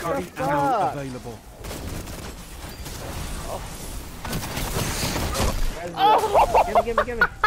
Bloody ammo available. Oh. oh. Gimme, gimme, gimme.